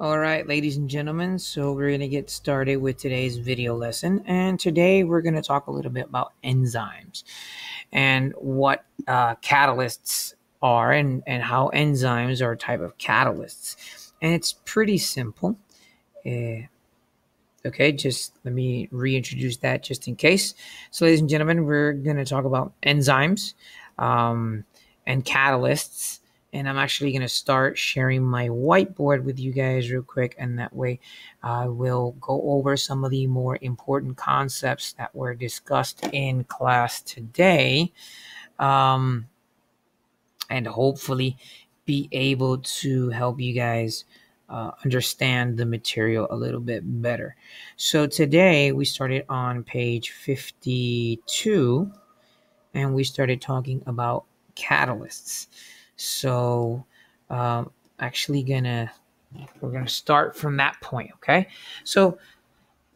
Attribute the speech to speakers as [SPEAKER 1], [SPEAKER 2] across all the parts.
[SPEAKER 1] All right, ladies and gentlemen, so we're going to get started with today's video lesson. And today we're going to talk a little bit about enzymes and what uh, catalysts are and, and how enzymes are a type of catalysts. And it's pretty simple. Uh, okay, just let me reintroduce that just in case. So, ladies and gentlemen, we're going to talk about enzymes um, and catalysts and I'm actually going to start sharing my whiteboard with you guys real quick. And that way I will go over some of the more important concepts that were discussed in class today. Um, and hopefully be able to help you guys uh, understand the material a little bit better. So today we started on page 52 and we started talking about catalysts. So, um, actually gonna we're gonna start from that point. Okay, so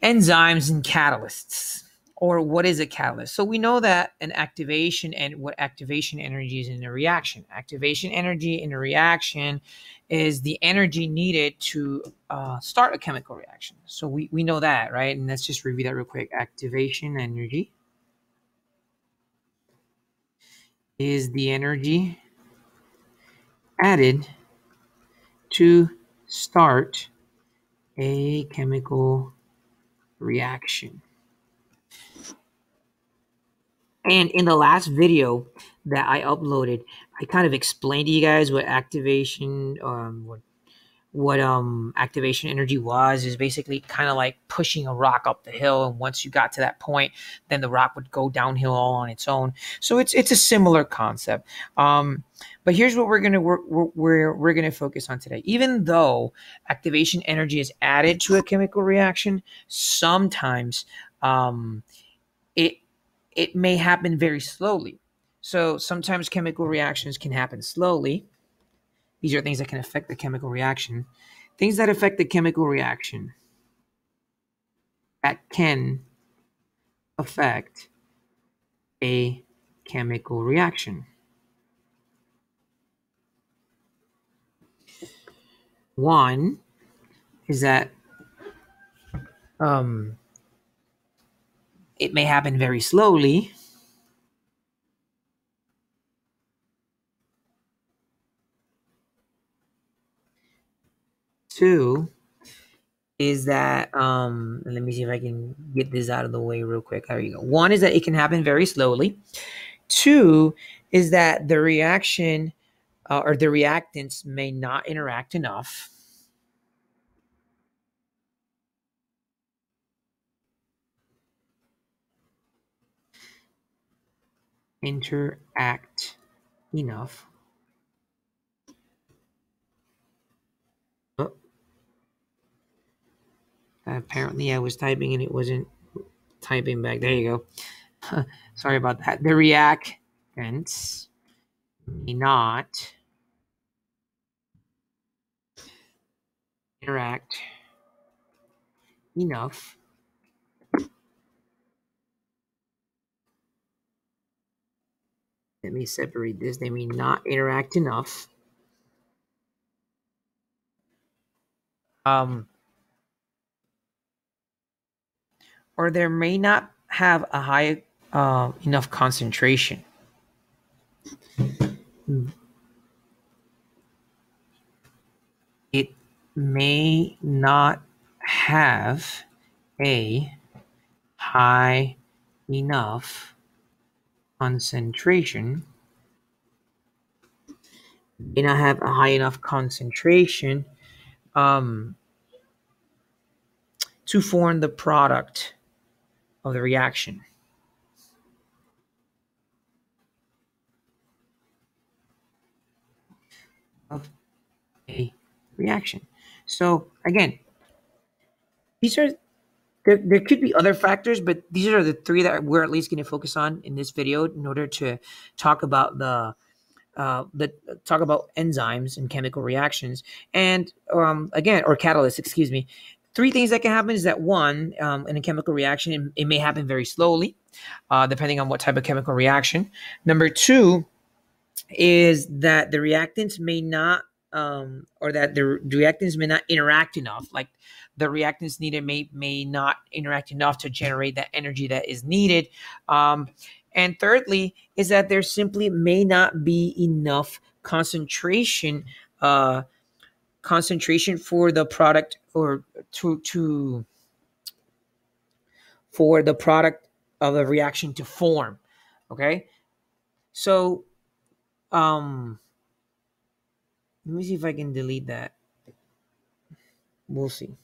[SPEAKER 1] enzymes and catalysts or what is a catalyst? So we know that an activation and what activation energy is in a reaction. Activation energy in a reaction is the energy needed to uh, start a chemical reaction. So we, we know that, right? And let's just review that real quick. Activation energy is the energy added to start a chemical reaction. And in the last video that I uploaded, I kind of explained to you guys what activation, um, what what um activation energy was. Is basically kind of like pushing a rock up the hill and once you got to that point then the rock would go downhill all on its own. So it's it's a similar concept. Um but here's what we're gonna we're, we're, we're gonna focus on today even though activation energy is added to a chemical reaction sometimes um it it may happen very slowly so sometimes chemical reactions can happen slowly these are things that can affect the chemical reaction. Things that affect the chemical reaction that can affect a chemical reaction. One is that um, it may happen very slowly Two is that um let me see if I can get this out of the way real quick. There you go. One is that it can happen very slowly. Two is that the reaction uh, or the reactants may not interact enough. Interact enough Oh. apparently I was typing and it wasn't typing back. There you go. Sorry about that. The reactants may not interact enough. Let me separate this. They may not interact enough. Um or there may not have a high uh, enough concentration. It may not have a high enough concentration. May not have a high enough concentration um, to form the product of the reaction. Of a reaction. So again, these are there, there could be other factors, but these are the three that we're at least going to focus on in this video in order to talk about the uh, the talk about enzymes and chemical reactions and um, again or catalysts excuse me three things that can happen is that one, um, in a chemical reaction, it, it may happen very slowly, uh, depending on what type of chemical reaction. Number two is that the reactants may not um, or that the reactants may not interact enough. Like the reactants needed may may not interact enough to generate that energy that is needed. Um, and thirdly, is that there simply may not be enough concentration uh, concentration for the product or to to for the product of the reaction to form. Okay, so um, let me see if I can delete that. We'll see.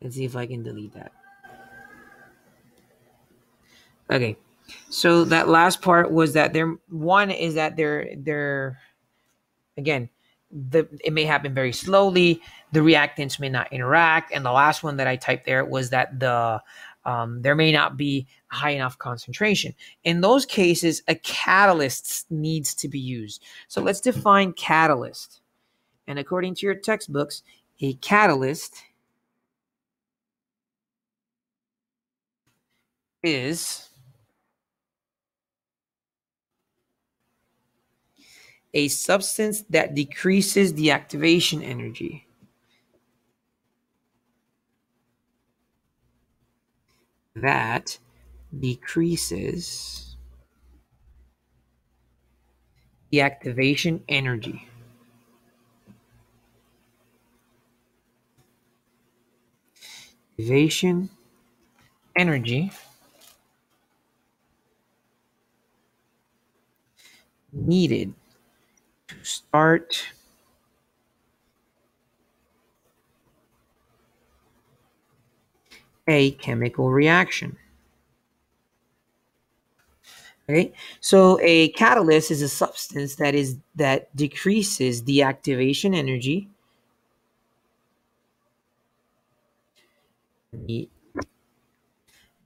[SPEAKER 1] Let's see if I can delete that. Okay. So that last part was that there one is that they're they're again the it may happen very slowly the reactants may not interact and the last one that i typed there was that the um, there may not be high enough concentration. In those cases a catalyst needs to be used. So let's define catalyst. And according to your textbooks a catalyst is a substance that decreases the activation energy. That decreases the activation energy. Activation energy needed to start a chemical reaction. Okay, so a catalyst is a substance that is that decreases the activation energy.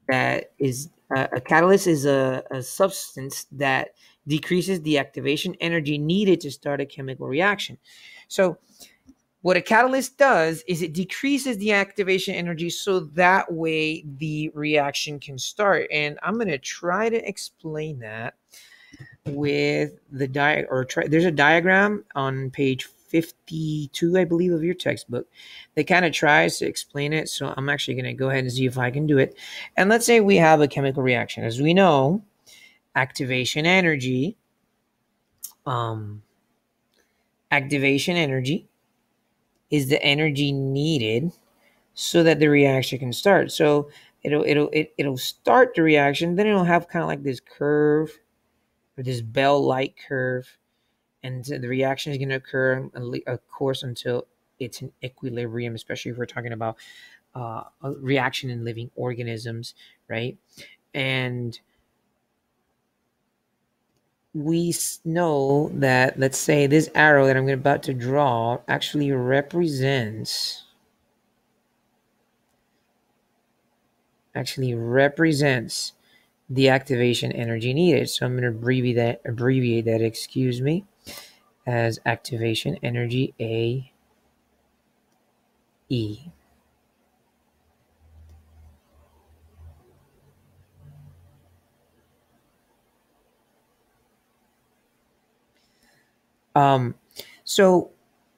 [SPEAKER 1] That is uh, a catalyst is a, a substance that decreases the activation energy needed to start a chemical reaction. So, what a catalyst does is it decreases the activation energy so that way the reaction can start. And I'm going to try to explain that with the diagram or try there's a diagram on page 52 i believe of your textbook that kind of tries to explain it. So i'm actually going to go ahead and see if i can do it. And let's say we have a chemical reaction. As we know activation energy um activation energy is the energy needed so that the reaction can start. So it'll it'll it, it'll start the reaction then it'll have kind of like this curve or this bell-like curve and the reaction is going to occur of course until it's in equilibrium especially if we're talking about uh, a reaction in living organisms right? And we know that let's say this arrow that I'm about to draw actually represents actually represents the activation energy needed. So I'm going to abbreviate that abbreviate that excuse me as activation energy A E. Um, so,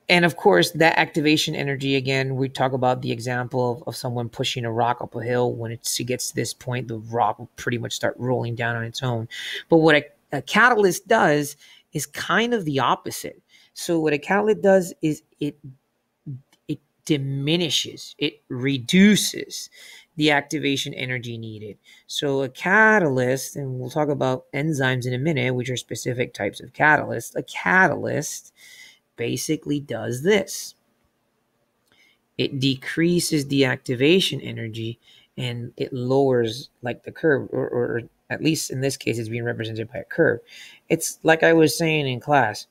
[SPEAKER 1] and of course, that activation energy again, we talk about the example of, of someone pushing a rock up a hill. When it gets to this point, the rock will pretty much start rolling down on its own. But what a, a catalyst does is kind of the opposite. So, what a catalyst does is it it diminishes, it reduces the activation energy needed. So a catalyst, and we'll talk about enzymes in a minute, which are specific types of catalysts. A catalyst basically does this. It decreases the activation energy and it lowers like the curve, or, or at least in this case, it's being represented by a curve. It's like I was saying in class.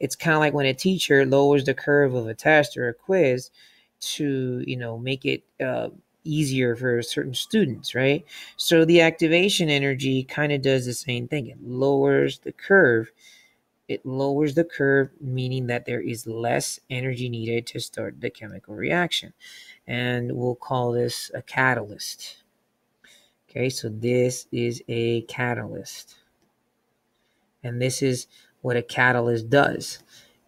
[SPEAKER 1] It's kind of like when a teacher lowers the curve of a test or a quiz to, you know, make it uh, easier for certain students, right? So the activation energy kind of does the same thing. It lowers the curve. It lowers the curve, meaning that there is less energy needed to start the chemical reaction. And we'll call this a catalyst. Okay, so this is a catalyst. And this is what a catalyst does.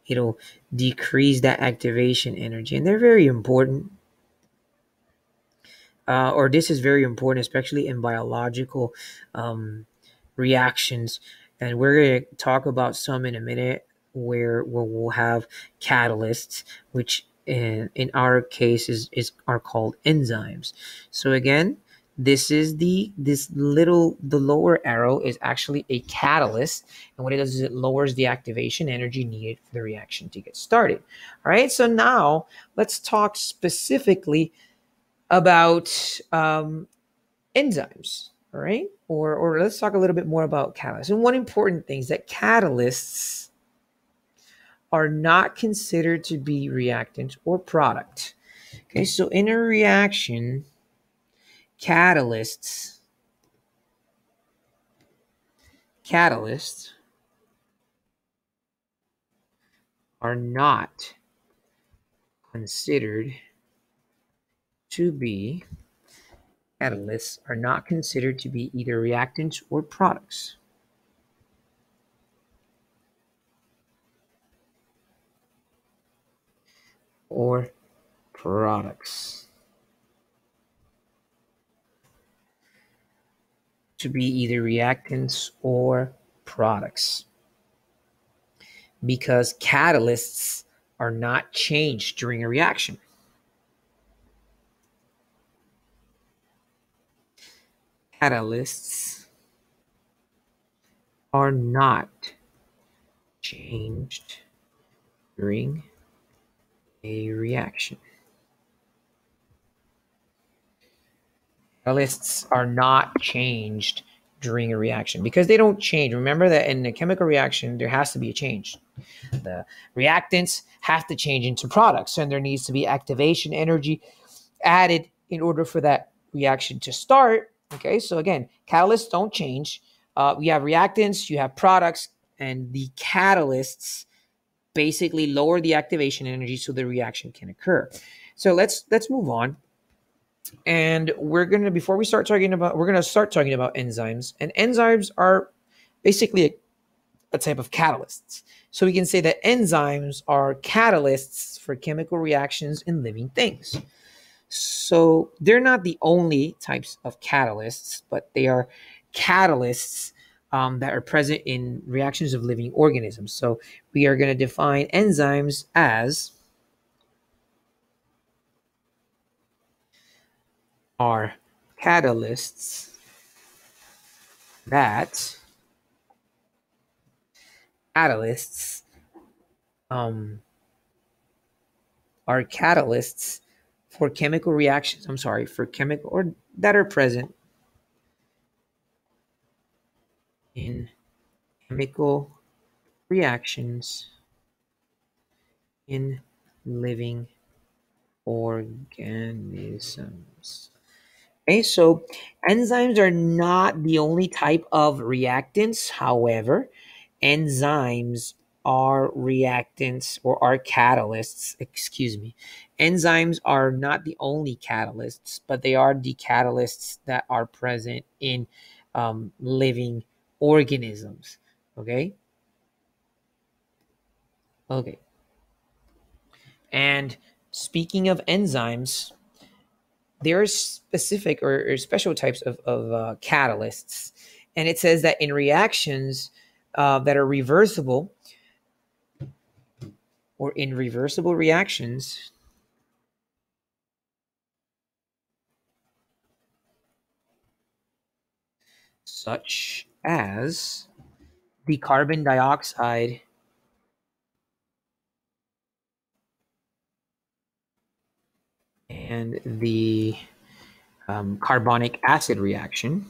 [SPEAKER 1] It'll decrease that activation energy, and they're very important. Uh, or this is very important, especially in biological um, reactions. And we're going to talk about some in a minute where, where we'll have catalysts, which in, in our case is, is are called enzymes. So again, this is the this little the lower arrow is actually a catalyst and what it does is it lowers the activation energy needed for the reaction to get started all right so now let's talk specifically about um, enzymes all right? Or or let's talk a little bit more about catalysts. And one important thing is that catalysts are not considered to be reactant or product. Okay so in a reaction catalysts catalysts are not considered to be catalysts are not considered to be either reactants or products. Or products. to be either reactants or products because catalysts are not changed during a reaction. Catalysts are not changed during a reaction. catalysts are not changed during a reaction because they don't change. Remember that in a chemical reaction, there has to be a change. The reactants have to change into products, and there needs to be activation energy added in order for that reaction to start. Okay, so again, catalysts don't change. Uh, we have reactants, you have products, and the catalysts basically lower the activation energy so the reaction can occur. So let's let's move on and we're to before we start talking about we're to start talking about enzymes and enzymes are basically a, a, type of catalysts so we can say that enzymes are catalysts for chemical reactions in living things so they're not the only types of catalysts but they are catalysts um, that are present in reactions of living organisms. So we are going to define enzymes as are catalysts that catalysts um, are catalysts for chemical reactions. I'm sorry, for chemical or that are present in chemical reactions in living organisms. Okay, so enzymes are not the only type of reactants. However, enzymes are reactants or are catalysts, excuse me. Enzymes are not the only catalysts, but they are the catalysts that are present in um, living organisms. Okay. Okay. And speaking of enzymes, there are specific or, or special types of, of uh, catalysts. And it says that in reactions uh, that are reversible or in reversible reactions, such as the carbon dioxide and the um, carbonic acid reaction.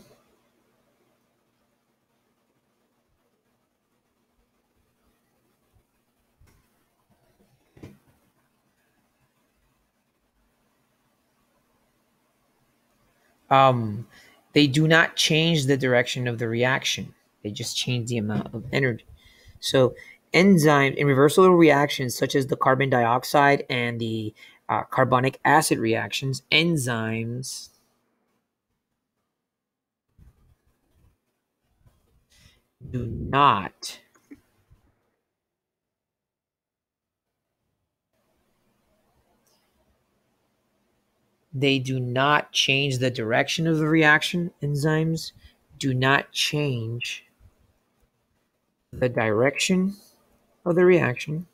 [SPEAKER 1] Um, they do not change the direction of the reaction. They just change the amount of energy. So enzymes in reversible reactions such as the carbon dioxide and the uh, carbonic acid reactions, enzymes do not they do not change the direction of the reaction. Enzymes do not change the direction of the reaction.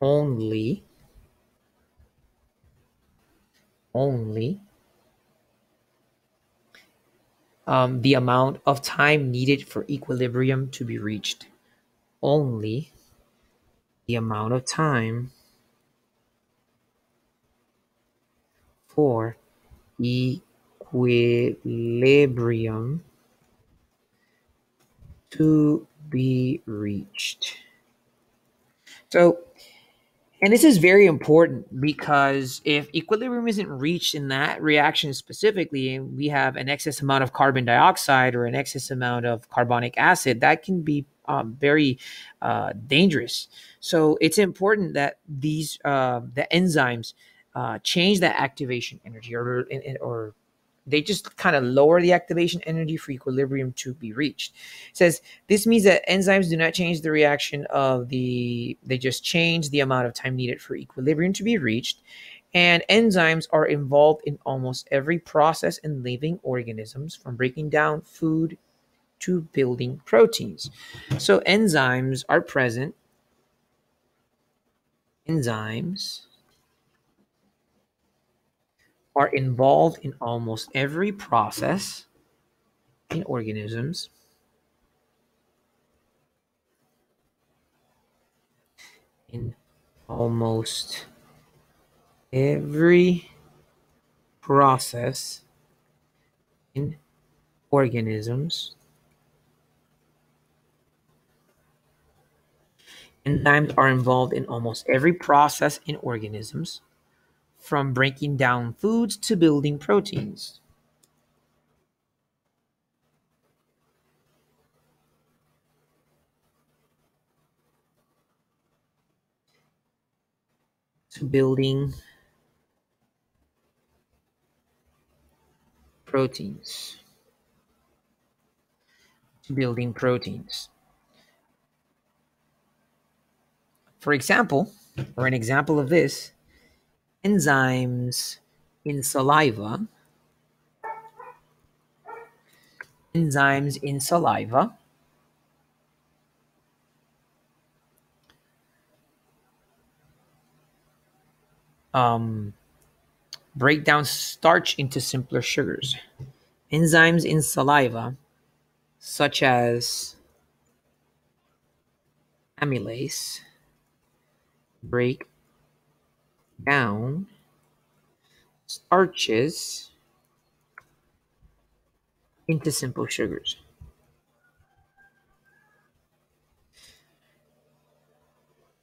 [SPEAKER 1] Only, only um, the amount of time needed for equilibrium to be reached. Only the amount of time for equilibrium to be reached. So and this is very important because if equilibrium isn't reached in that reaction specifically, and we have an excess amount of carbon dioxide or an excess amount of carbonic acid, that can be um, very uh, dangerous. So it's important that these uh, the enzymes uh, change that activation energy or or they just kind of lower the activation energy for equilibrium to be reached. It says this means that enzymes do not change the reaction of the, they just change the amount of time needed for equilibrium to be reached. And enzymes are involved in almost every process in living organisms, from breaking down food to building proteins. So enzymes are present. Enzymes are involved in almost every process in organisms. In almost every process in organisms. Enzymes are involved in almost every process in organisms from breaking down foods to building proteins. To building proteins. To building proteins. For example, or an example of this, enzymes in saliva enzymes in saliva um, break down starch into simpler sugars. Enzymes in saliva, such as amylase, break down starches into simple sugars.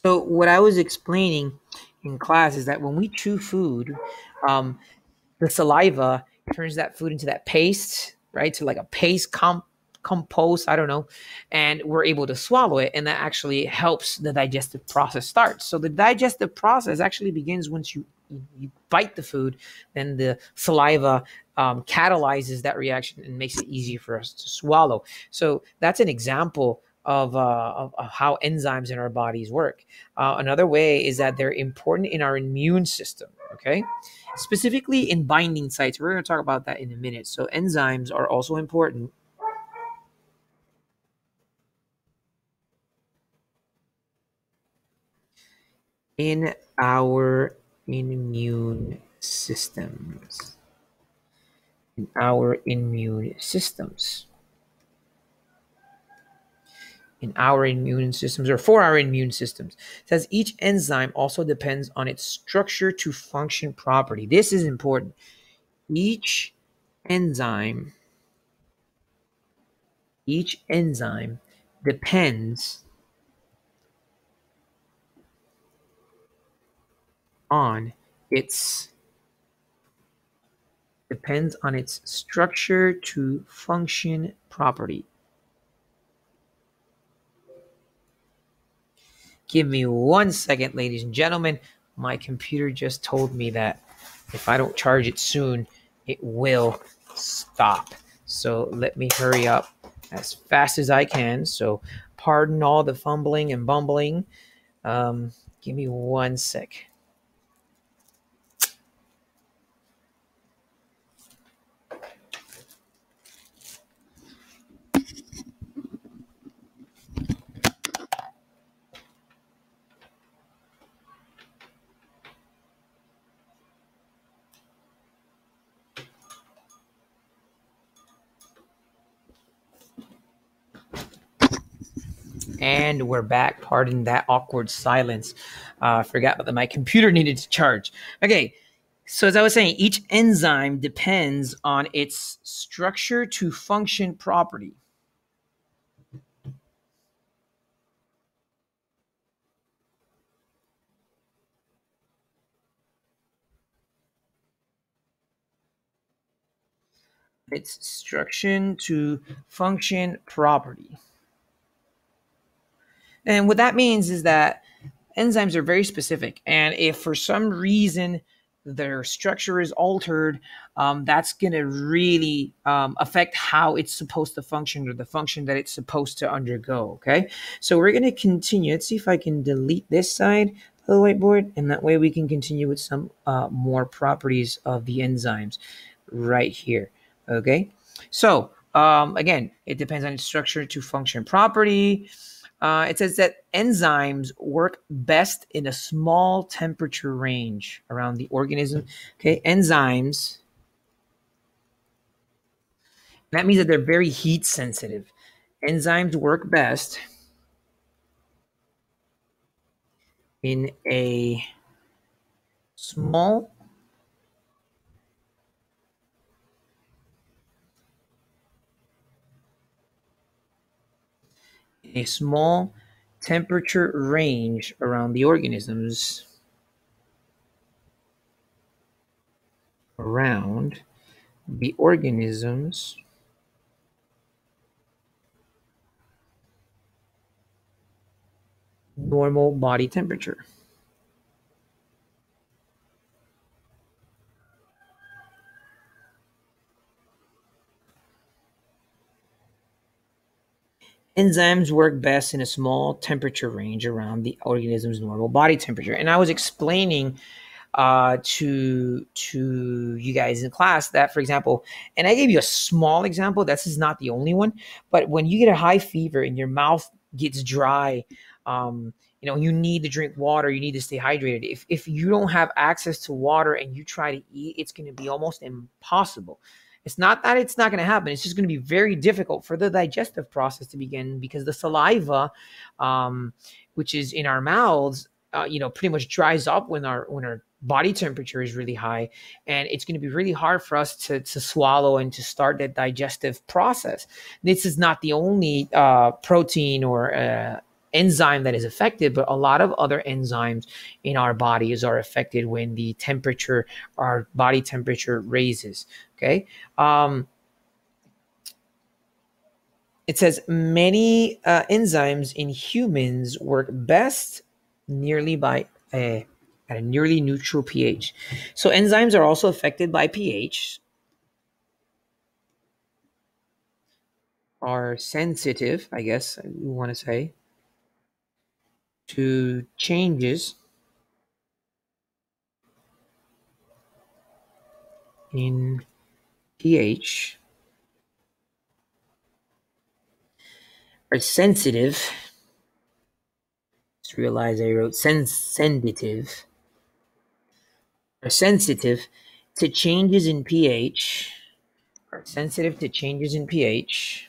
[SPEAKER 1] So, what I was explaining in class is that when we chew food, um, the saliva turns that food into that paste, right? To like a paste comp compose, I don't know, and we're able to swallow it. And that actually helps the digestive process start. So the digestive process actually begins once you you bite the food, then the saliva um, catalyzes that reaction and makes it easier for us to swallow. So that's an example of, uh, of, of, how enzymes in our bodies work. Uh, another way is that they're important in our immune system, okay? Specifically in binding sites. We're going to talk about that in a minute. So enzymes are also important in our immune systems. In our immune systems. In our immune systems, or for our immune systems. It says each enzyme also depends on its structure to function properly. This is important. Each enzyme, each enzyme depends on its depends on its structure to function properly. Give me one second, ladies and gentlemen. My computer just told me that if I don't charge it soon, it will stop. So let me hurry up as fast as I can. So pardon all the fumbling and bumbling. Um, Give me one sec. And we're back. Pardon that awkward silence. I uh, forgot that my computer needed to charge. Okay, so as I was saying, each enzyme depends on its structure to function property. Its structure to function property. And what that means is that enzymes are very specific. And if for some reason their structure is altered, um, that's going to really um, affect how it's supposed to function or the function that it's supposed to undergo. Okay. So we're going to continue. Let's see if I can delete this side of the whiteboard. And that way we can continue with some uh, more properties of the enzymes right here. Okay. So um, again, it depends on its structure to function property. Uh, it says that enzymes work best in a small temperature range around the organism. Okay, enzymes. That means that they're very heat sensitive. Enzymes work best in a small a small temperature range around the organisms around the organisms normal body temperature. Enzymes work best in a small temperature range around the organism's normal body temperature. And I was explaining uh, to to you guys in class that, for example, and I gave you a small example. This is not the only one, but when you get a high fever and your mouth gets dry, um, you know, you need to drink water. You need to stay hydrated. If if you don't have access to water and you try to eat, it's going to be almost impossible. It's not that it's not going to happen. It's just going to be very difficult for the digestive process to begin because the saliva, um, which is in our mouths, uh, you know, pretty much dries up when our when our body temperature is really high, and it's going to be really hard for us to to swallow and to start that digestive process. This is not the only uh, protein or uh, enzyme that is affected, but a lot of other enzymes in our bodies are affected when the temperature, our body temperature raises. Okay. Um, it says many uh, enzymes in humans work best nearly by a, at a nearly neutral pH. So enzymes are also affected by pH. Are sensitive, I guess you want to say, to changes in pH are sensitive. Just realize I wrote sens- sensitive. Are sensitive to changes in pH. Are sensitive to changes in pH.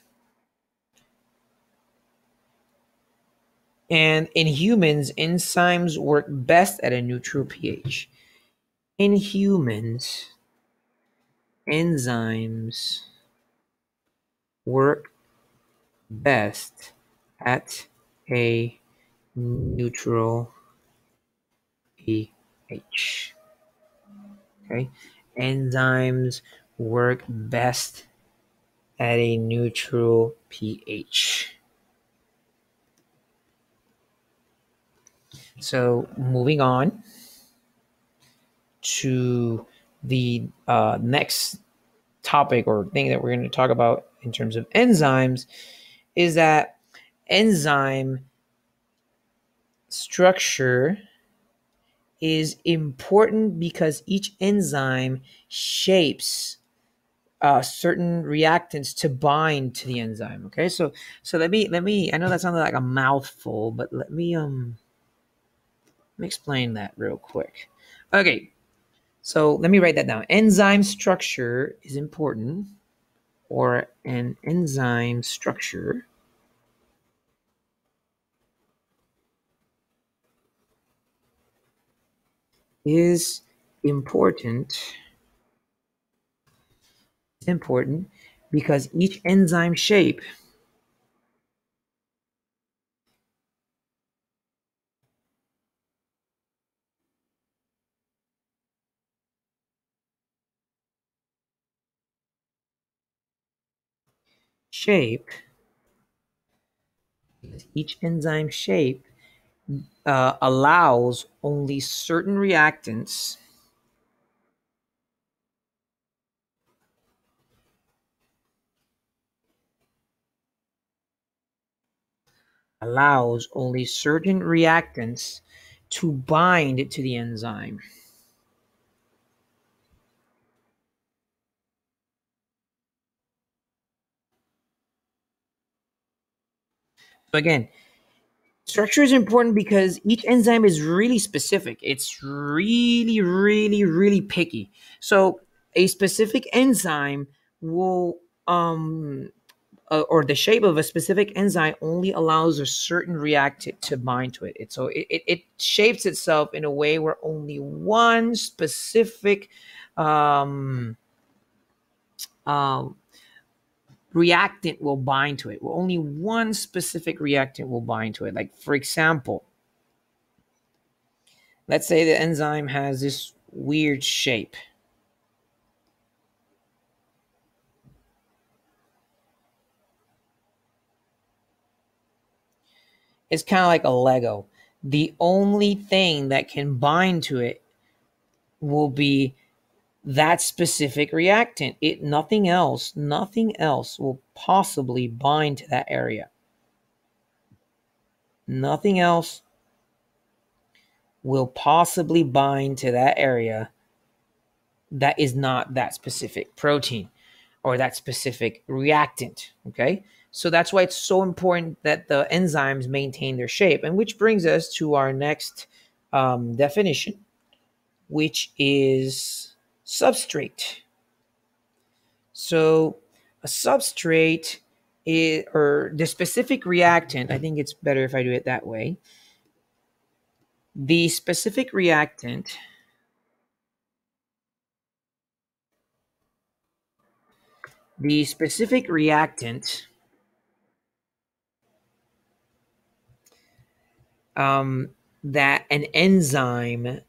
[SPEAKER 1] And in humans, enzymes work best at a neutral pH. In humans, enzymes work best at a neutral pH. Okay, enzymes work best at a neutral pH. So moving on to the uh, next topic or thing that we're going to talk about in terms of enzymes is that enzyme structure is important because each enzyme shapes uh, certain reactants to bind to the enzyme. Okay, so so let me let me. I know that sounded like a mouthful, but let me um let me explain that real quick. Okay, so let me write that down. Enzyme structure is important, or an enzyme structure is important important because each enzyme shape shape each enzyme shape uh, allows only certain reactants allows only certain reactants to bind to the enzyme. So again, structure is important because each enzyme is really specific. It's really, really, really picky. So a specific enzyme will um uh, or the shape of a specific enzyme only allows a certain reactant to bind to it. it so it, it, it, shapes itself in a way where only one specific um, um, reactant will bind to it. Well, only one specific reactant will bind to it. Like, for example, let's say the enzyme has this weird shape. It's kind of like a Lego. The only thing that can bind to it will be that specific reactant. It nothing else, nothing else will possibly bind to that area. Nothing else will possibly bind to that area that is not that specific protein or that specific reactant. Okay. So that's why it's so important that the enzymes maintain their shape. And which brings us to our next um, definition, which is substrate. So a substrate is, or the specific reactant, I think it's better if I do it that way. The specific reactant the specific reactant um, that an enzyme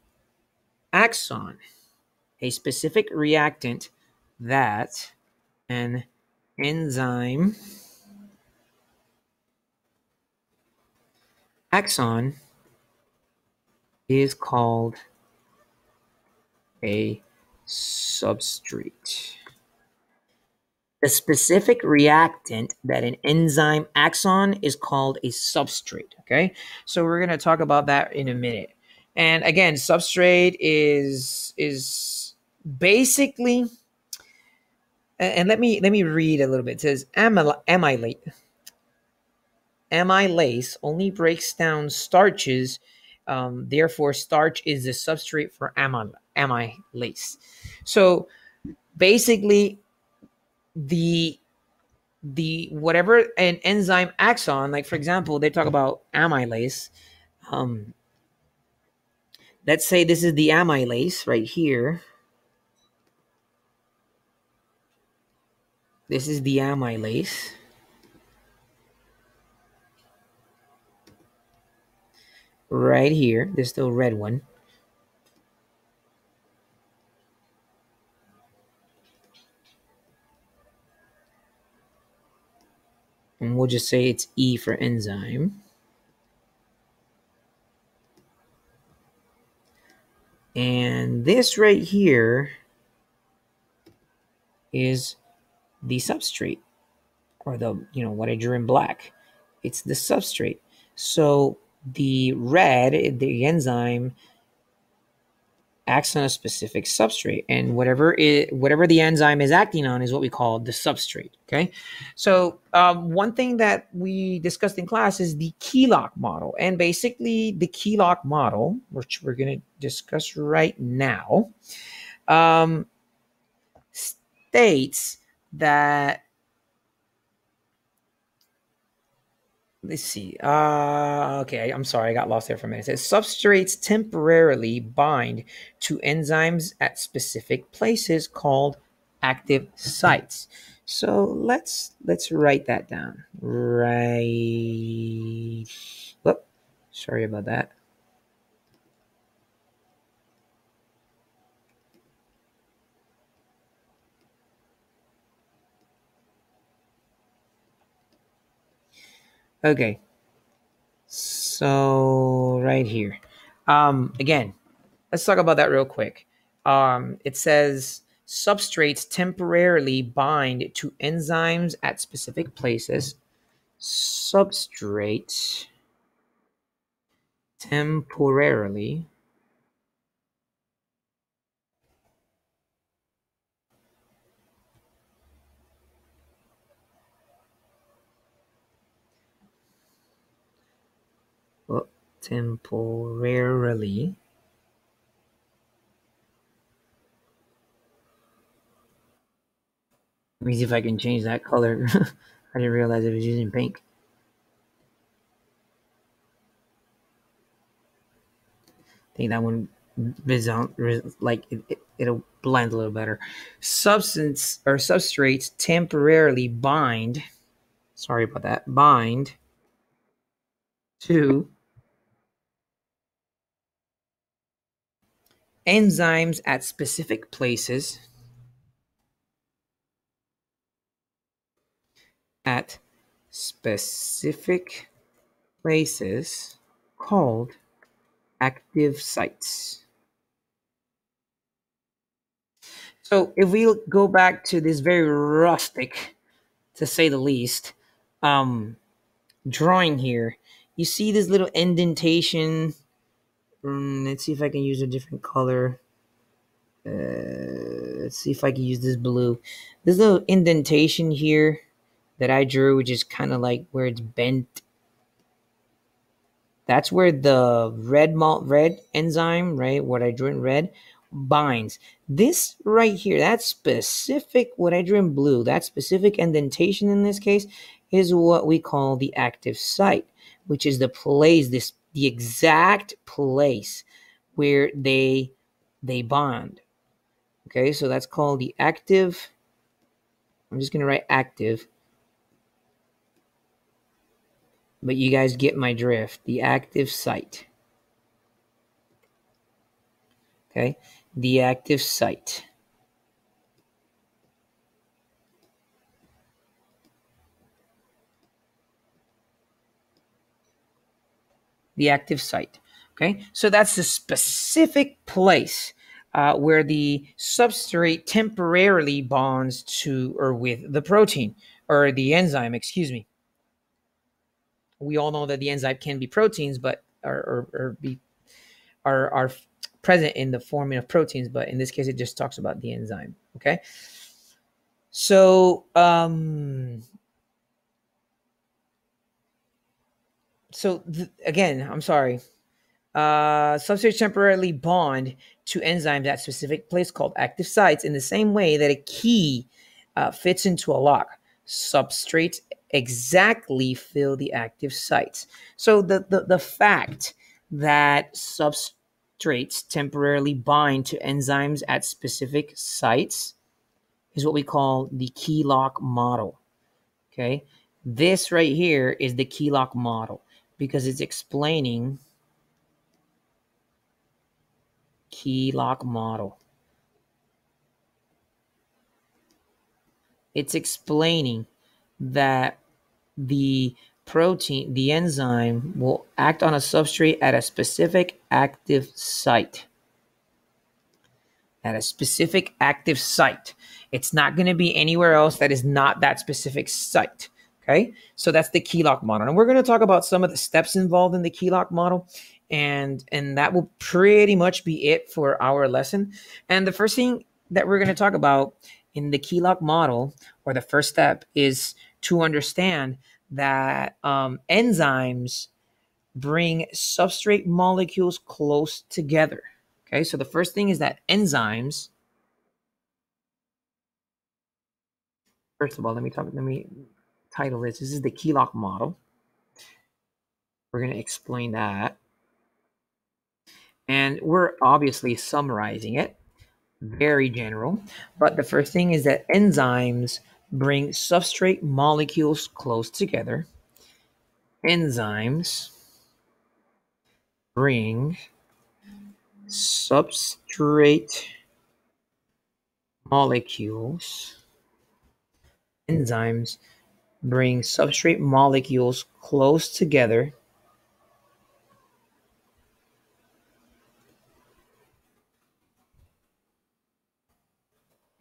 [SPEAKER 1] acts on, a specific reactant that an enzyme acts on is called a substrate. The specific reactant that an enzyme acts on is called a substrate. Okay, so we're going to talk about that in a minute. And again, substrate is is basically, and let me let me read a little bit. It says amylate. Amylase only breaks down starches. Um, therefore, starch is the substrate for amylase. So basically, the the whatever an enzyme acts on, like for example, they talk about amylase. Um, let's say this is the amylase right here. This is the amylase. Right here, this little red one. and we'll just say it's E for enzyme. And this right here is the substrate or the, you know, what I drew in black. It's the substrate. So the red, the enzyme, acts on a specific substrate and whatever it whatever the enzyme is acting on is what we call the substrate okay so um, one thing that we discussed in class is the key lock model and basically the key lock model which we're going to discuss right now um, states that let's see. Uh, okay, I'm sorry, I got lost there for a minute. It says substrates temporarily bind to enzymes at specific places called active sites. So let's let's write that down. Right. Whoop. Sorry about that. Okay. So right here. Um, again, let's talk about that real quick. Um, it says substrates temporarily bind to enzymes at specific places. Substrate temporarily temporarily Let me see if I can change that color. I didn't realize it was using pink. I think that one like it, it, it'll blend a little better. Substance or substrates temporarily bind. Sorry about that. Bind to enzymes at specific places at specific places called active sites. So if we go back to this very rustic, to say the least, um, drawing here, you see this little indentation Mm, let's see if I can use a different color. Uh, let's see if I can use this blue. This little indentation here that I drew, which is kind of like where it's bent. That's where the red malt red enzyme, right? What I drew in red binds. This right here, that specific, what I drew in blue, that specific indentation in this case is what we call the active site, which is the place this the exact place where they they bond. Okay, so that's called the active. I'm just gonna write active. But you guys get my drift. The active site. Okay, the active site. The active site. Okay, so that's the specific place uh, where the substrate temporarily bonds to or with the protein or the enzyme, excuse me. We all know that the enzyme can be proteins, but or, or, be are are present in the forming of proteins, but in this case, it just talks about the enzyme. Okay, so um, so th- again, I'm sorry. Uh, substrates temporarily bond to enzymes at specific place called active sites in the same way that a key uh, fits into a lock. Substrates exactly fill the active sites. So the, the, the fact that substrates temporarily bind to enzymes at specific sites is what we call the key lock model. Okay. This right here is the key lock model because it's explaining key lock model. It's explaining that the protein, the enzyme, will act on a substrate at a specific active site. At a specific active site. It's not going to be anywhere else that is not that specific site. Okay, so that's the key lock model. And we're going to talk about some of the steps involved in the key lock model and and that will pretty much be it for our lesson. And the first thing that we're going to talk about in the key lock model, or the first step, is to understand that um, enzymes bring substrate molecules close together. Okay, so the first thing is that enzymes. First of all, let me talk. Let me title is. This is the key lock model. We're going to explain that. And we're obviously summarizing it, very general. But the first thing is that enzymes bring substrate molecules close together. Enzymes bring substrate molecules. Enzymes bring substrate molecules close together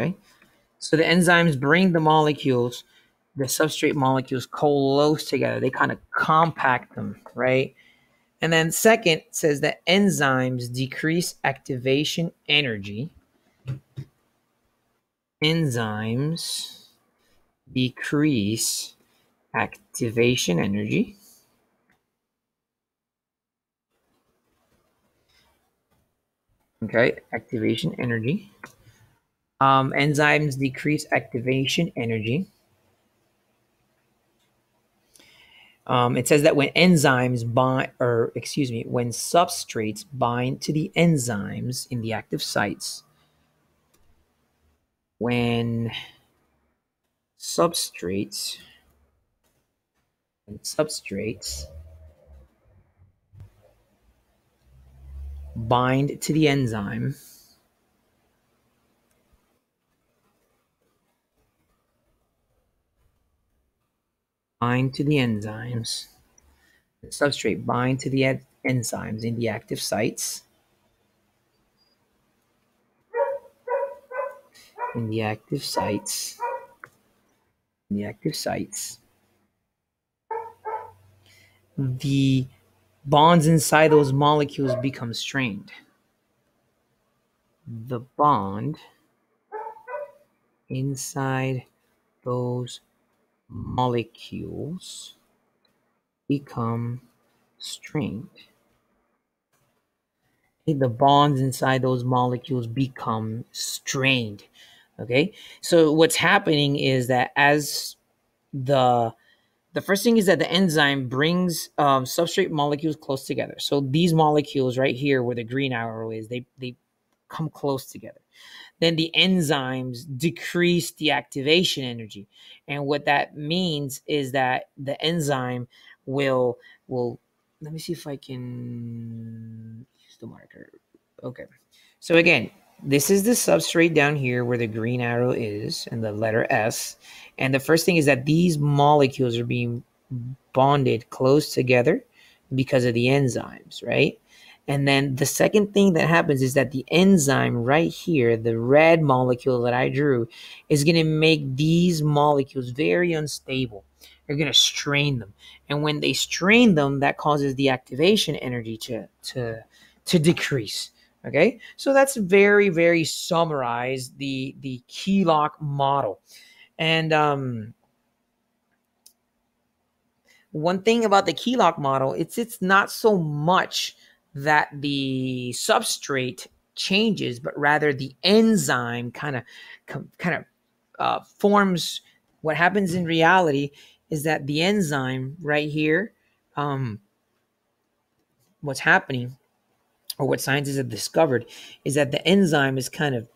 [SPEAKER 1] Okay. So the enzymes bring the molecules, the substrate molecules close together. They kind of compact them, right? And then second says that enzymes decrease activation energy. Enzymes decrease activation energy. Okay, activation energy. Um, enzymes decrease activation energy. Um, it says that when enzymes bind, or excuse me, when substrates bind to the enzymes in the active sites, when substrates, and substrates bind to the enzyme, bind to the enzymes. The substrate bind to the enzymes in the active sites. In the active sites. The active sites. The bonds inside those molecules become strained. The bond inside those molecules become strained. The bonds inside those molecules become strained. Okay, so what's happening is that as the the first thing is that the enzyme brings um, substrate molecules close together. So these molecules right here, where the green arrow is, they they come close together then the enzymes decrease the activation energy. And what that means is that the enzyme will will let me see if I can use the marker. Okay. So again, this is the substrate down here where the green arrow is and the letter S. And the first thing is that these molecules are being bonded close together because of the enzymes, right? And then the second thing that happens is that the enzyme right here, the red molecule that I drew, is going to make these molecules very unstable. They're going to strain them. And when they strain them, that causes the activation energy to, to, to decrease. Okay. So that's very, very summarized the, the key lock model. And, um, one thing about the key lock model, it's it's not so much that the substrate changes, but rather the enzyme kind of kind of uh, forms. What happens in reality is that the enzyme right here, um, what's happening, or what scientists have discovered, is that the enzyme is kind of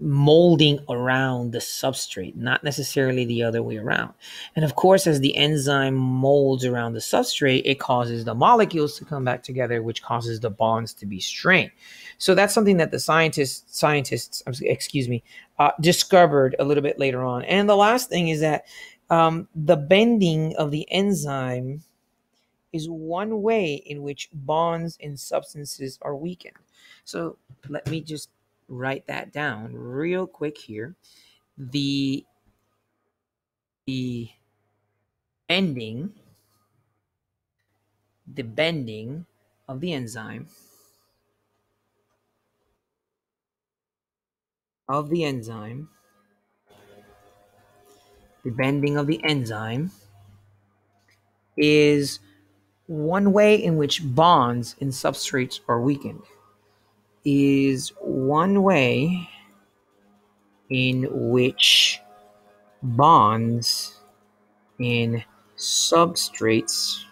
[SPEAKER 1] molding around the substrate, not necessarily the other way around. And of course, as the enzyme molds around the substrate, it causes the molecules to come back together, which causes the bonds to be strained. So that's something that the scientists, scientists, excuse me, uh, discovered a little bit later on. And the last thing is that um, the bending of the enzyme is one way in which bonds in substances are weakened. So let me just write that down real quick here. The the ending the bending of the enzyme of the enzyme the bending of the enzyme is one way in which bonds in substrates are weakened is one way in which bonds in substrates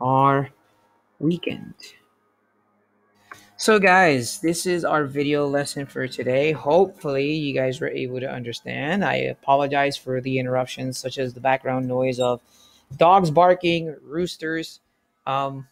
[SPEAKER 1] are weakened. So guys, this is our video lesson for today. Hopefully you guys were able to understand. I apologize for the interruptions such as the background noise of dogs barking, roosters, um,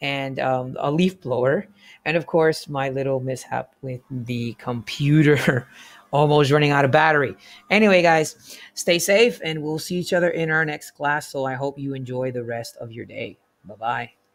[SPEAKER 1] and um, a leaf blower. And of course, my little mishap with the computer almost running out of battery. Anyway, guys, stay safe and we'll see each other in our next class. So I hope you enjoy the rest of your day. Bye bye.